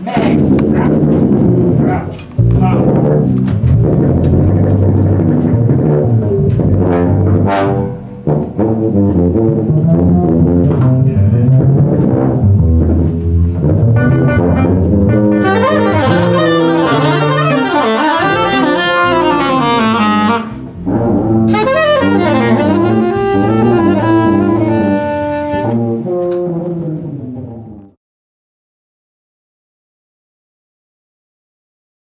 Max.